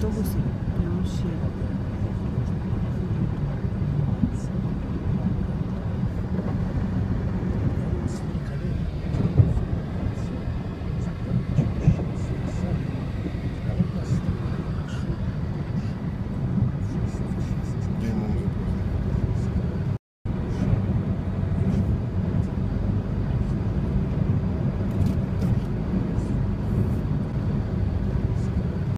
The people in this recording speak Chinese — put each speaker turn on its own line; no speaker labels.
都不行不能去